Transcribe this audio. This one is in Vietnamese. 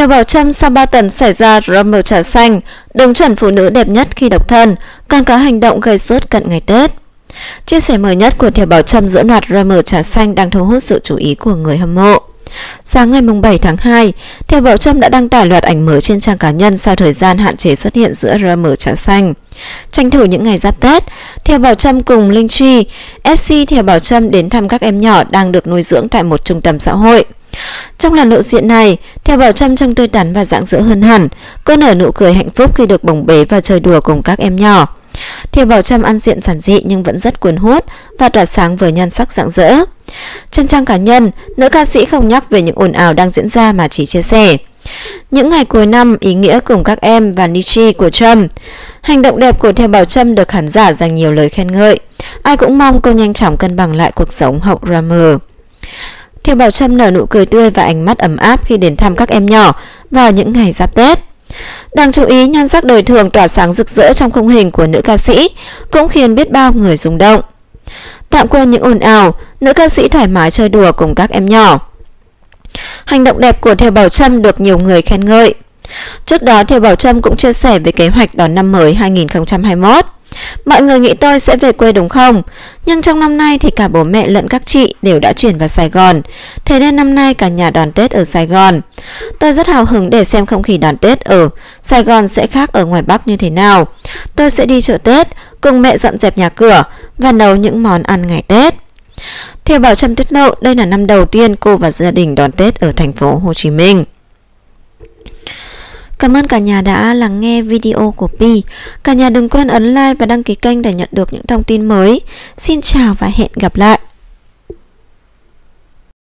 Theo Bảo Trâm, sau 3 tuần xảy ra drama trà xanh, đồng chuẩn phụ nữ đẹp nhất khi độc thân, còn có hành động gây sốt cận ngày Tết. Chia sẻ mới nhất của Thiều Bảo Trâm giữa loạt drama trà xanh đang thu hút sự chú ý của người hâm mộ. Sáng ngày 7 tháng 2, Theo Bảo Trâm đã đăng tải loạt ảnh mới trên trang cá nhân sau thời gian hạn chế xuất hiện giữa RM trà xanh. Tranh thủ những ngày giáp Tết, Theo Bảo Trâm cùng Linh Truy, FC Theo Bảo Trâm đến thăm các em nhỏ đang được nuôi dưỡng tại một trung tâm xã hội. Trong lần lộ diện này, Theo Bảo Trâm trông tươi tắn và rạng rỡ hơn hẳn, cô nở nụ cười hạnh phúc khi được bồng bế và chơi đùa cùng các em nhỏ. Thiều Bảo Trâm ăn diện giản dị nhưng vẫn rất cuốn hút và tỏa sáng với nhan sắc rạng rỡ. Trên trang cá nhân, nữ ca sĩ không nhắc về những ồn ào đang diễn ra mà chỉ chia sẻ. Những ngày cuối năm ý nghĩa cùng các em và Nichi của Trâm. Hành động đẹp của Thiều Bảo Trâm được khán giả dành nhiều lời khen ngợi. Ai cũng mong cô nhanh chóng cân bằng lại cuộc sống hậu drama. Thiều Bảo Trâm nở nụ cười tươi và ánh mắt ấm áp khi đến thăm các em nhỏ vào những ngày giáp Tết. Đáng chú ý, nhan sắc đời thường tỏa sáng rực rỡ trong khung hình của nữ ca sĩ cũng khiến biết bao người rung động. Tạm quên những ồn ào, nữ ca sĩ thoải mái chơi đùa cùng các em nhỏ. Hành động đẹp của Thiều Bảo Trâm được nhiều người khen ngợi. Trước đó, Thiều Bảo Trâm cũng chia sẻ về kế hoạch đón năm mới 2021. Mọi người nghĩ tôi sẽ về quê đúng không? Nhưng trong năm nay thì cả bố mẹ lẫn các chị đều đã chuyển vào Sài Gòn. Thế nên năm nay cả nhà đón Tết ở Sài Gòn. Tôi rất hào hứng để xem không khí đón Tết ở Sài Gòn sẽ khác ở ngoài Bắc như thế nào. Tôi sẽ đi chợ Tết, cùng mẹ dọn dẹp nhà cửa và nấu những món ăn ngày Tết. Theo Bảo Trâm tiết lộ, đây là năm đầu tiên cô và gia đình đón Tết ở thành phố Hồ Chí Minh. Cảm ơn cả nhà đã lắng nghe video của Pi. Cả nhà đừng quên ấn like và đăng ký kênh để nhận được những thông tin mới. Xin chào và hẹn gặp lại.